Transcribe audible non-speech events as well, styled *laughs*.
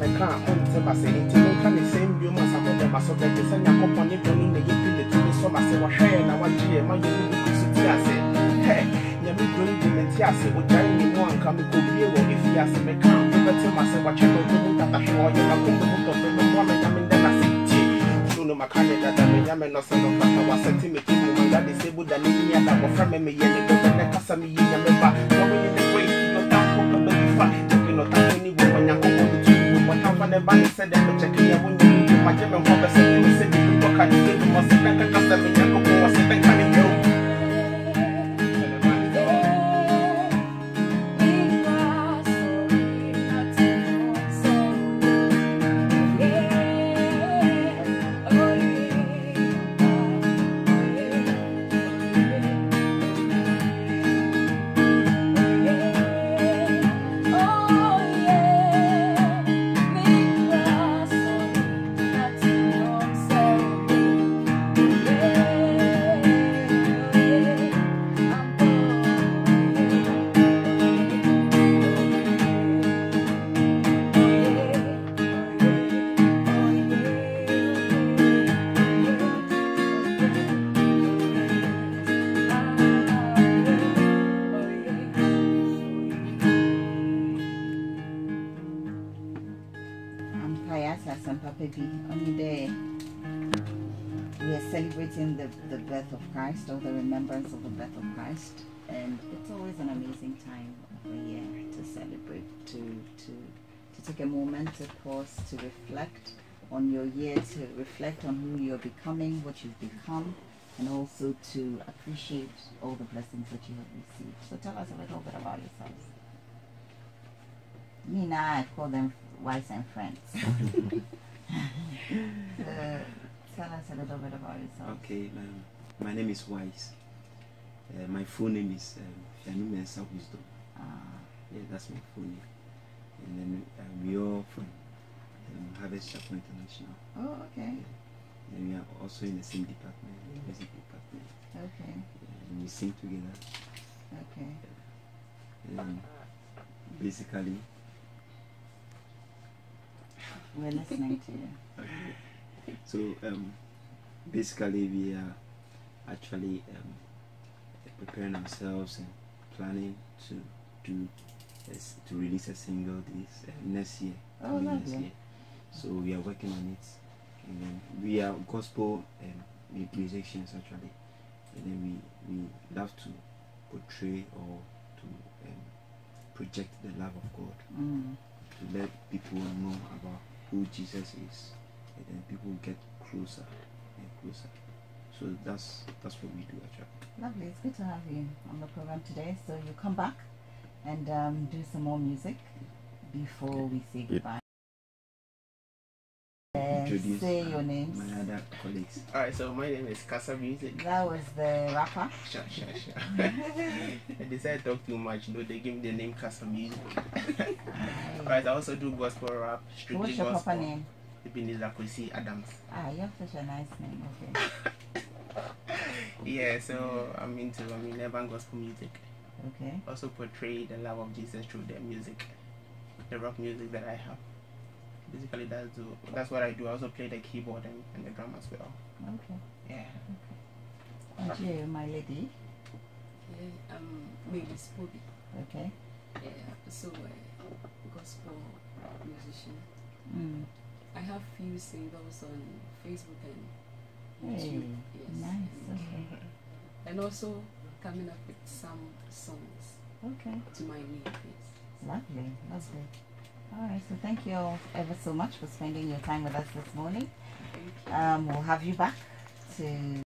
mɛka a ɔnte ma sɛ nti monka ne sɛm bio ma sa mode ma so bɛgye sɛ nyankopɔn ne bɔne na yɛpi ne tumi sɔ ma sɛ wɔhwɛɛ na wagyeɛ ma yɛmu ne kusu ti ase hɛ nyame dom de me te ase ogyae ne mu anka mekɔbie wɔ ɛfie ase mɛka a wobɛte ma sɛ wakyɛ no ɔno mu ntatahwɛ ɔyɛ makombe mu tɔfɛ me mmoa me nyame ndɛ na se tie so no maka ne dada me nyame no sɛ no fata wasɛte me ti mu mangade sɛ buda ne ni ada wɔfrɛ me meyɛ ne dɔbɛ ne kasa me yi nyame ba wɔnyɛ ne wɔtamfa ne ba ne sɛ dɛ no kyɛke yɛ wonyɛ ne magye me nkɔ bɛsɛ ne sɛ bi bi kɔka ne sɛ bi mɔ sɛ dɛ kaka sɛ Sampapebi. On day we are celebrating the, the birth of Christ or the remembrance of the birth of Christ. And it's always an amazing time of the year to celebrate, to, to, to take a moment to pause, to reflect on your year, to reflect on who you're becoming, what you've become, and also to appreciate all the blessings that you have received. So tell us a little bit about yourselves. Me now, I call them wives and friends. *laughs* uh, tell us a little bit about yourself. Okay, um, my name is Wise. Uh, my full name is um, Wisdom. Uh, Yeah, that's my full name. And then um, we all from um, Harvest Chapel International. oh, okay. And we are also in the same department, the music department. Okay. And we sing together. Okay. And basically, We're listening to you. so um, basically we are actually um, preparing ourselves and planning to do this, to release a single this uh, next year. Oh, next year. So we are working on it. And then we are gospel um, mu- musicians actually, and then we we love to portray or to um, project the love of God Mm. to let people know about who Jesus is, and then people get closer and closer. So that's that's what we do actually. Lovely. It's good to have you on the program today. So you come back and um, do some more music before we say goodbye. Uh, Introduce say your names. my other colleagues. Alright, so my name is Kasa Musik. That was the rapper. Sure, sure, sure. I decided to talk too much, no, they gave me the name Kasa Musik. Alright, I also do gospel rap, strictly What's your gospel. proper name? Ebenezer Kwesi Adams. Ah, you have such a nice name. Okay. *laughs* Yeah, so I'm into I mean urban gospel music. Okay. Also portray the love of Jesus through the music, the rock music that I have. Basically, that's do, that's what I do. I also play the keyboard and, and the drum as well. Okay. Yeah. Okay. And you, my lady. Yeah, um, I'm Mavis Bobby. Okay. Yeah, so a gospel musician. Mm. I have few singles on Facebook and Hey, YouTube. Yes. nice. And, Okay. Uh, and also coming up with some songs Okay. to my name. Yes. Lovely. Lovely. All right. So thank you all ever so much for spending your time with us this morning. Thank you. Um, we'll have you back to